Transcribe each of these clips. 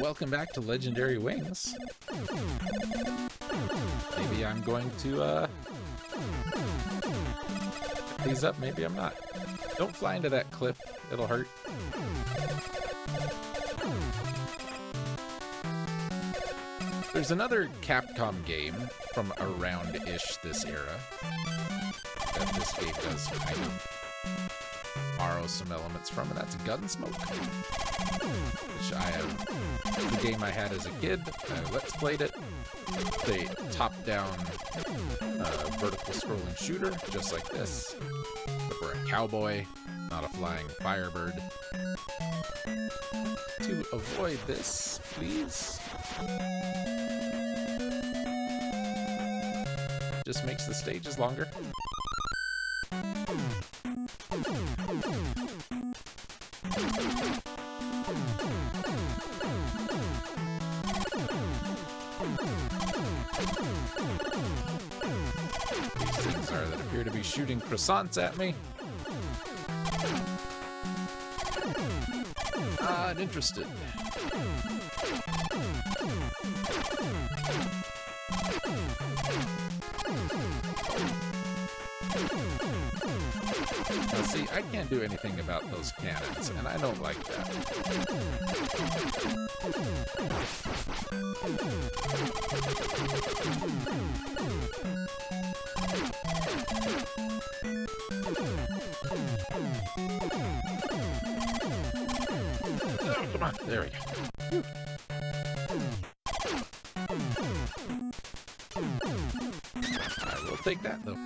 welcome back to Legendary Wings. Maybe I'm going to, uh... These up, maybe I'm not. Don't fly into that cliff, it'll hurt. There's another Capcom game from around-ish this era that this game does kind of some elements from, and that's Gunsmoke, which I have, the game I had as a kid, I let's played it. The top-down uh, vertical scrolling shooter, just like this, but for a cowboy, not a flying firebird. To avoid this, please. Just makes the stages longer. That appear to be shooting croissants at me. Ah, uninterested. Now see, I can't do anything about those cannons, and I don't like that. Oh, come on, there we go. Take that, though.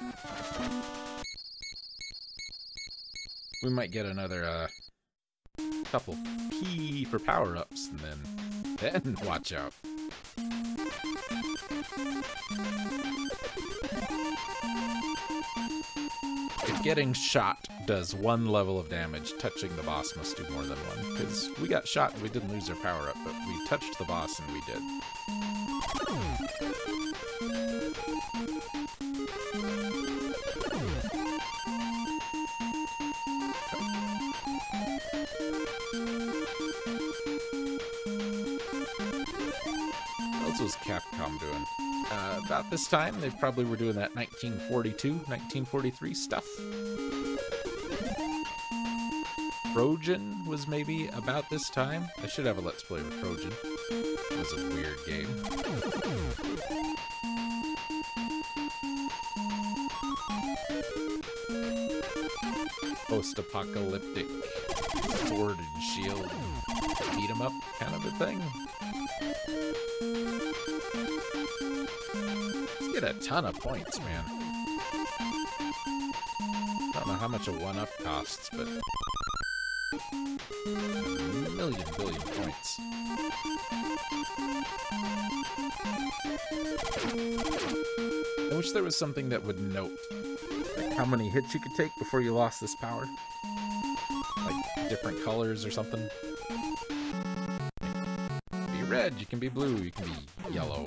We might get another, uh, couple P for power-ups, and then, then watch out. If getting shot does one level of damage, touching the boss must do more than one. Because we got shot and we didn't lose our power up, but we touched the boss and we did. Was Capcom doing? Uh, about this time, they probably were doing that 1942, 1943 stuff. Trojan was maybe about this time. I should have a Let's Play with Trojan. It was a weird game. Post-apocalyptic sword and shield beat 'em up kind of a thing. A ton of points, man. I don't know how much a one-up costs, but a million billion points. I wish there was something that would note like how many hits you could take before you lost this power. Like different colors or something. Red, you can be blue, you can be yellow.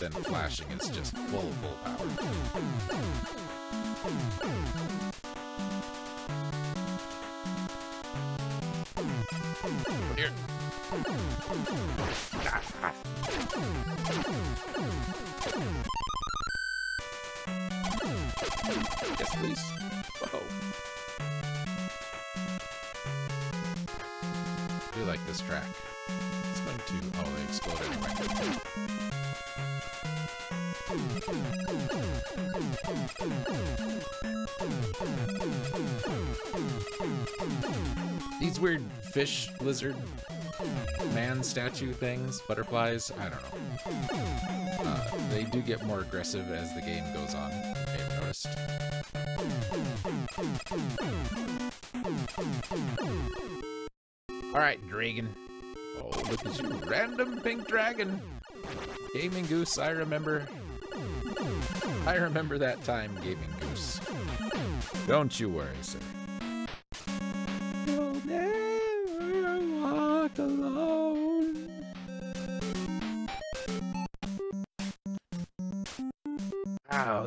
Then flashing is just full, full power. Here. Yes, please. Whoa. I do like this track. These weird fish, lizard, man statue things, butterflies, I don't know. Uh, they do get more aggressive as the game goes on, I've noticed. Alright, dragon. Look at you, random pink dragon. Gaming Goose, I remember. I remember that time, Gaming Goose. Don't you worry, sir.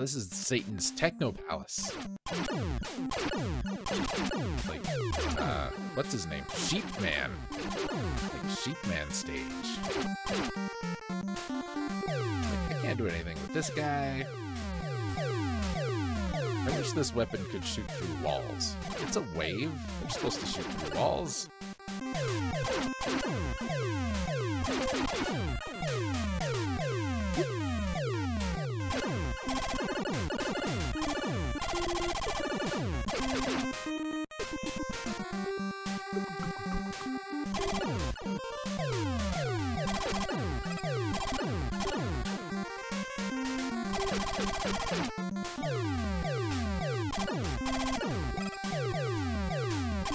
This is Satan's Techno Palace. Like, uh, what's his name? Sheepman. Like Sheep Man stage. Like, I can't do anything with this guy. I wish this weapon could shoot through walls. It's a wave. They're supposed to shoot through walls.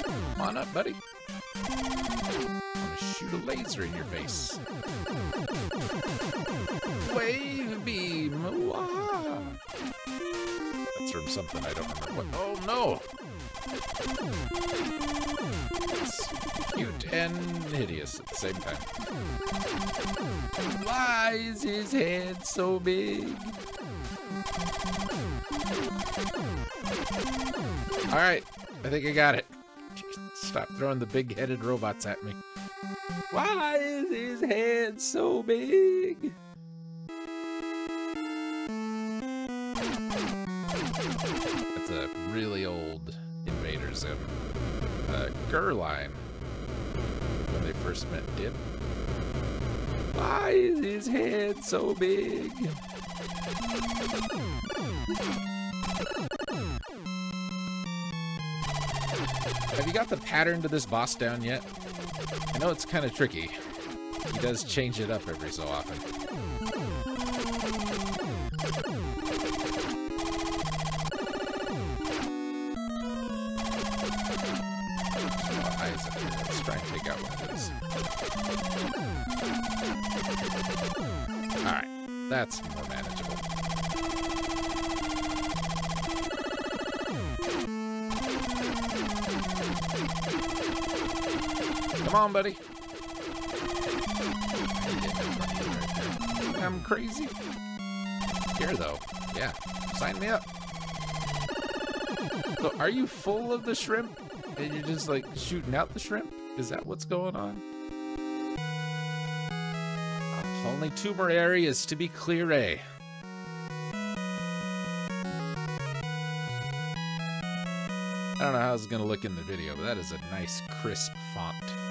Come on up, buddy. I'm gonna shoot a laser in your face. Wave beam. Wah. That's from something I don't remember. What? Oh no! It's cute and hideous at the same time. Why is his head so big? All right, I think I got it. Stop throwing the big-headed robots at me. Why is his head so big? That's a really old Zim. Uh, Gerline, when they first met Dib. Why is his head so big? Have you got the pattern to this boss down yet? I know it's kind of tricky. He does change it up every so often. Let's try and figure out what it is. Alright, that's more manageable. Come on, buddy. I'm crazy. Here, though. Yeah, sign me up. So, are you full of the shrimp? And you're just like shooting out the shrimp? Is that what's going on? Oh, only two more areas to be clear, eh? I don't know how it's going to look in the video, but that is a nice, crisp font.